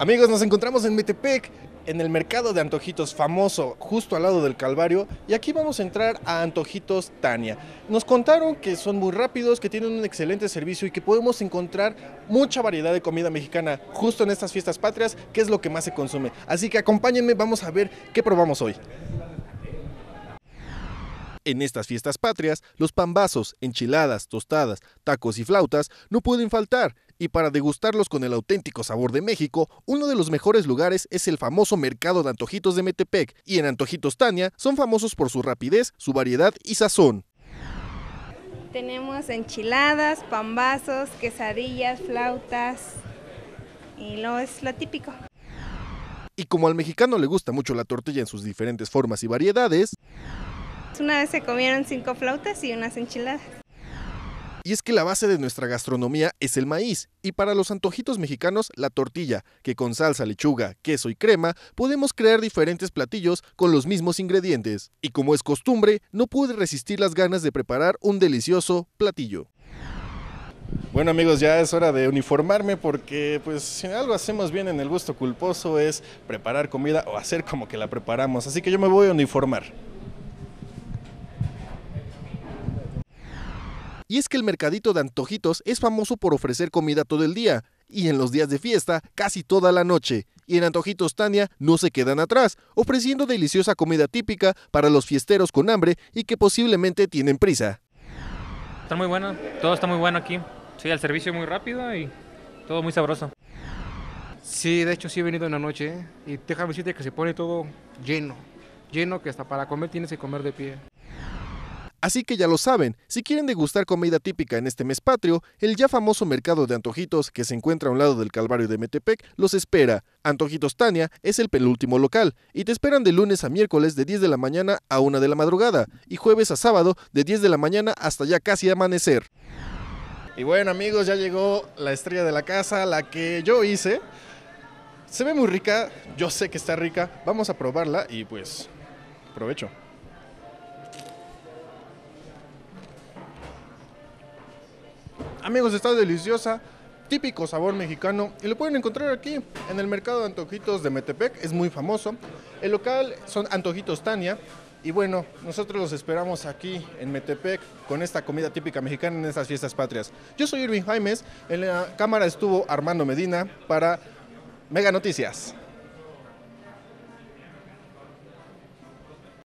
Amigos, nos encontramos en Metepec, en el mercado de antojitos famoso, justo al lado del Calvario, y aquí vamos a entrar a Antojitos Tania. Nos contaron que son muy rápidos, que tienen un excelente servicio y que podemos encontrar mucha variedad de comida mexicana justo en estas fiestas patrias, que es lo que más se consume. Así que acompáñenme, vamos a ver qué probamos hoy. En estas fiestas patrias, los pambazos, enchiladas, tostadas, tacos y flautas no pueden faltar. Y para degustarlos con el auténtico sabor de México, uno de los mejores lugares es el famoso mercado de antojitos de Metepec. Y en Antojitos Tania son famosos por su rapidez, su variedad y sazón. Tenemos enchiladas, pambazos, quesadillas, flautas y lo es lo típico. Y como al mexicano le gusta mucho la tortilla en sus diferentes formas y variedades, una vez se comieron cinco flautas y unas enchiladas. Y es que la base de nuestra gastronomía es el maíz, y para los antojitos mexicanos la tortilla, que con salsa, lechuga, queso y crema podemos crear diferentes platillos con los mismos ingredientes. Y como es costumbre, no pude resistir las ganas de preparar un delicioso platillo. Bueno amigos, ya es hora de uniformarme porque pues si algo hacemos bien en el gusto culposo es preparar comida o hacer como que la preparamos, así que yo me voy a uniformar. Y es que el mercadito de antojitos es famoso por ofrecer comida todo el día y en los días de fiesta casi toda la noche. Y en Antojitos Tania no se quedan atrás, ofreciendo deliciosa comida típica para los fiesteros con hambre y que posiblemente tienen prisa. Está muy bueno, todo está muy bueno aquí. Sí, el servicio muy rápido y todo muy sabroso. Sí, de hecho sí he venido en la noche ¿eh? y déjame decirte que se pone todo lleno, lleno que hasta para comer tienes que comer de pie. Así que ya lo saben, si quieren degustar comida típica en este mes patrio, el ya famoso mercado de antojitos que se encuentra a un lado del Calvario de Metepec los espera. Antojitos Tania es el penúltimo local y te esperan de lunes a miércoles de 10 de la mañana a 1 de la madrugada y jueves a sábado de 10 de la mañana hasta ya casi amanecer. Y bueno amigos, ya llegó la estrella de la casa, la que yo hice. Se ve muy rica, yo sé que está rica, vamos a probarla y pues provecho. Amigos, está deliciosa, típico sabor mexicano y lo pueden encontrar aquí en el mercado de antojitos de Metepec, es muy famoso. El local son Antojitos Tania y bueno, nosotros los esperamos aquí en Metepec con esta comida típica mexicana en estas fiestas patrias. Yo soy Irving Jaimes, en la cámara estuvo Armando Medina para Mega Noticias.